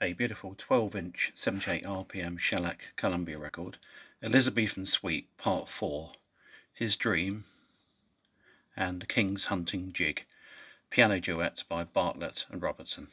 a beautiful 12 inch 78 RPM shellac Columbia record, Elizabethan Suite Part 4, His Dream, and King's Hunting Jig, piano Duets by Bartlett and Robertson.